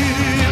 you.